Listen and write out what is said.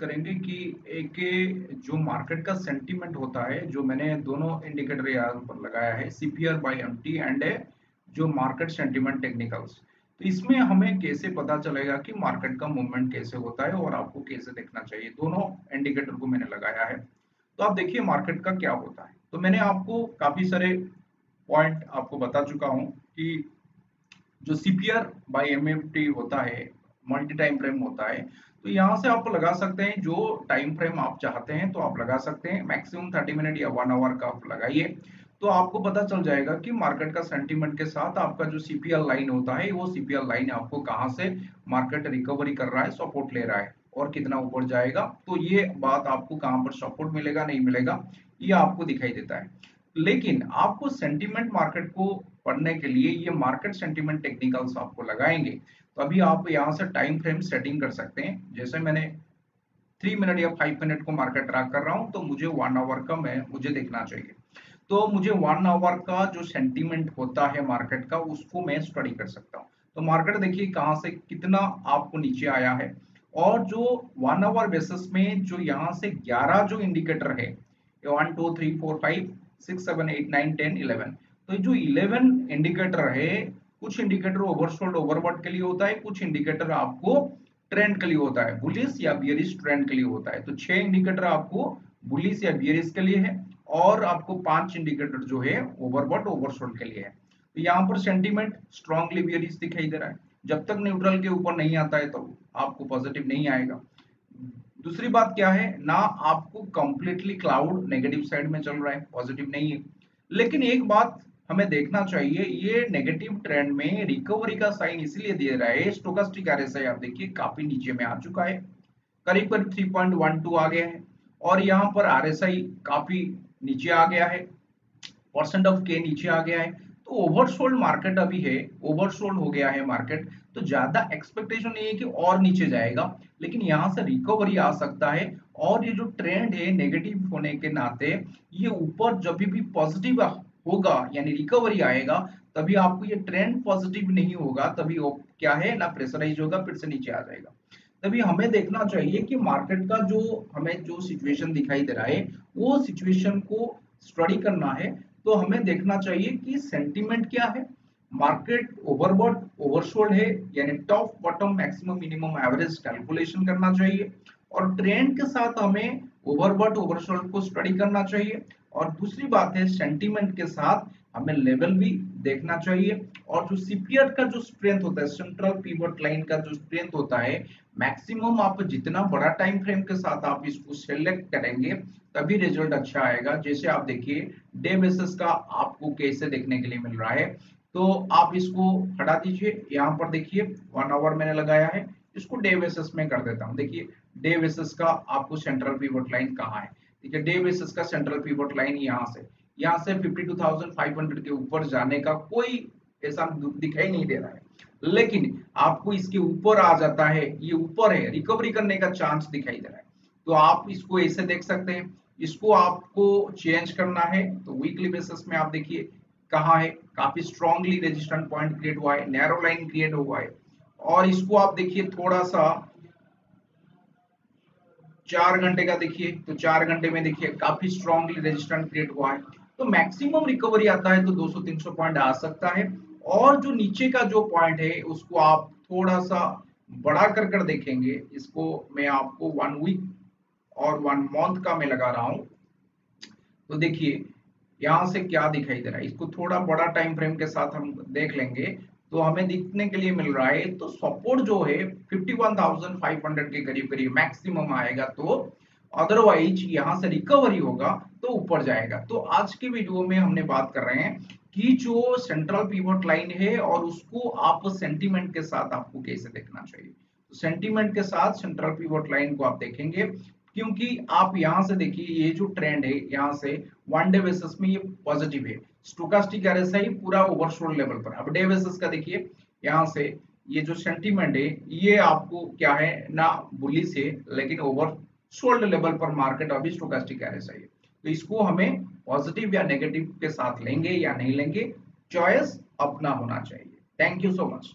करेंगे कि एक जो मार्केट का सेंटीमेंट होता है, जो मैंने दोनों इंडिकेटर यहाँ पर लगाया है सीपीआर बाय एमटी एंड जो मार्केट सेंटीमेंट टेक्निकल्स तो इसमें हमें कैसे पता चलेगा कि मार्केट का मूवमेंट कैसे होता है और आपको कैसे देखना चाहिए? दोनों इंडिकेटर को मैंने लगाया है। तो आप देखिए मार्केट का क्या होता है। तो मैंने आपको काफ़ी सारे पॉइंट आपको बता चुका हूँ कि जो सीपीआर बाय एमएफटी होता है मल्टी टाइम फ्रेम होता है तो यहाँ से आप लगा सकते हैं जो टाइम फ्रेम आप चाहते हैं तो आप लगा सकते हैं। मैक्सिमम थर्टी मिनट या वन आवर का आप लगाइए तो आपको पता चल जाएगा कि मार्केट का सेंटीमेंट के साथ आपका जो सीपीएल लाइन होता है, वो सीपीएल लाइन आपको कहाँ से मार्केट रिकवरी कर रहा है सपोर्ट ले रहा है, और कितना ऊपर जाएगा तो ये बात आपको कहाँ पर सपोर्ट मिलेगा, नहीं मिलेगा, ये आपको दिखाई देता है। लेकिन आपको सेंटीमेंट मार्केट को पढ़ने के लिए ये मार्केट सेंटीमेंट टेक्निकल्स आपको लगाएँगे तो अभी आप यहाँ से टाइम फ्रेम सेटिंग कर सकते हैं। जैसे मैंने थ्री मिनट या फाइव मिनट को मार्केट ट्रैक कर रहा हूँ तो मुझे वन आवर का मैं, मुझे देखना चाहिए। तो मुझे वन आवर का जो सेंटीमेंट होता है मार्केट का, उसको मैं स्टडी कर सकता हूँ। तो मार्केट देखिए कहाँ से कितना आपको नीचे आया है। और जो वन आवर बेसिस में जो यहाँ से 11 जो इंडिकेटर है one two three four five six seven eight nine ten eleven तो जो इलेवन इंडिकेटर है, कुछ इंडिकेटर ओवरसोल्ड ओवरबॉट के लिए होता है, कुछ इंडिकेटर आपको ट्रेंड के लिए होता है बुलिस या बियरिश ट्रेंड के लिए होता है। तो छह इंडिकेटर आपको बुलिस या बियरिश के लिए है और आपको पाँच इंडिकेटर जो है ओवरबॉट ओवरसोल्ड के लिए है। तो यहाँ पर सेंटीमेंट स्ट्रॉन्गली बियरिस दिखाई दे रहा है। जब तक न्यूट्रल के ऊपर नहीं आता है तो आपको पॉजिटिव नहीं आएगा। दूसरी बात क्या है? ना आपको कंप्लीटली क्लाउड नेगेटिव साइड में चल रहा है पॉजिटिव नहीं है। लेकिन एक बात हमें देखना चाहिए, ये नेगेटिव ट्रेंड में रिकवरी का साइन इसलिए दे रहा है स्टोकास्टिक आरएसआई आप देखिए, काफ़ी नीचे में आ चुका है। करीब करीब 3.12 आ गया है और यहाँ पर आरएसआई काफ़ी नीचे आ गया है परसेंट ऑफ़ के नीचे आ गया है। तो ओवरसोल्ड मार्केट अभी है ओवरसोल्ड हो गया है मार्केट तो ज़्यादा एक्सपेक्टेशन नहीं है कि और नीचे जाएगा, लेकिन यहाँ से रिकवरी आ सकता है। और ये जो ट्रेंड है नेगेटिव होने के नाते, ये ऊपर जब भी पॉजिटिव होगा, यानी रिकवरी आएगा, तभी आपको ये ट्रेंड पॉजिटिव नहीं होगा, तभी क्या है, ना प्रेशराइज होगा, फिर से नीचे आ जाएगा। तभी हमें देखना चाहिए कि मार्केट का जो हमें जो सिचुएशन दिखाई दे रहा है, वो सिचुएशन को स्टडी करना है। तो हमें देखना चाहिए कि सेंटिमेंट क्या है? मार्केट ओवरबॉट ओवरशोल्ड है, यानी top bottom maximum minimum average calculation करना चाहिए। और ट्रेंड के साथ हमें ओवरबॉट ओवरसोल्ड को स्टडी करना चाहिए। और दूसरी बात है सेंटीमेंट के साथ हमें लेवल भी देखना चाहिए। और जो सीपीआर का जो स्ट्रेंथ होता है सेंट्रल पीवट लाइन का जो स्ट्रेंथ होता है मैक्सिमम आप जितना बड़ा टाइम फ्रेम के साथ आप इसको सेलेक्ट करेंगे, तभी रिज़ल्ट अच्छा आएगा। जैसे आप देखिए डे बेसिस का आपको कैसे देखने के लिए मिल रहा है। तो आप इसको हटा दीजिए। यहाँ पर देखिए वन आवर मैंने लगाया है। इसको डे बेसिस में कर देता हूँ। देखिए डे बेसिस का आपको सेंट्रल पीवट लाइन कहाँ है? ठीक है डे बेसिस का सेंट्रल पीवट लाइन यहाँ से। यहाँ से 52,500 के ऊपर जाने का कोई ऐसा दिखाई नहीं दे रहा है। लेकिन आपको इसके ऊपर आ जाता है ये ऊपर है रिकवरी करने का चांस दिखाई दे रहा है। तो आप इसको ऐसे देख सकते हैं। इसको आपको चेंज करना है तो वीकली बेसिस में आप देखिए कहाँ है। काफ़ी स्ट्रॉन्गली रेजिस्टेंट पॉइंट क्रिएट हुआ है नैरो लाइन क्रिएट हुआ है। और इसको आप देखिए थोड़ा सा चार घंटे का देखिए तो चार घंटे में देखिए, काफ़ी स्ट्रॉन्गली रेजिस्टेंट क्रिएट हुआ है। तो मैक्सिमम रिकवरी आता है तो 200-300 पॉइंट आ सकता है। और जो नीचे का जो पॉइंट है, उसको आप थोड़ा सा बड़ा कर कर देखेंगे। इसको मैं आपको वन वीक और वन मंथ का मैं लगा रहा हूँ। तो देखिए, यहाँ से क्या दिखाई दे रहा है? इसको थोड़ा बड़ा टाइम फ्रेम के साथ हम देख लेंगे। तो हमें दिखने के लिए मिल रहा है तो सपोर्ट जो है 51,500 के करीब करीब मैक्सिमम आएगा तो अदरवाइज़ यहाँ से रिकवरी होगा तो ऊपर जाएगा। तो आज के वीडियो में हमने बात कर रहे हैं कि जो सेंट्रल पीवट लाइन है और उसको आप सेंटीमेंट के साथ आपको कैसे देखना चाहिए। तो सेंटीमेंट के साथ सेंट्रल पीवट लाइन को आप देखेंगे क्योंकि आप यहाँ से देखिए ये जो ट्रेंड है यहाँ से वन डे बेसिस में ये पॉजिटिव है। स्टोकास्टिक आरएसआई पूरा ओवरसोल्ड लेवल पर अब डे बेसिस का देखिए, यहाँ से ये जो सेंटीमेंट है, ये आपको क्या है? ना बुलिस है, लेकिन ओवर सोल्ड लेवल पर मार्केट अभी स्टोकास्टिक आरएसआई है तो इसको हमें पॉजिटिव या नेगेटिव के साथ लेंगे या नहीं लेंगे चॉइस अपना होना चाहिए। Thank you so much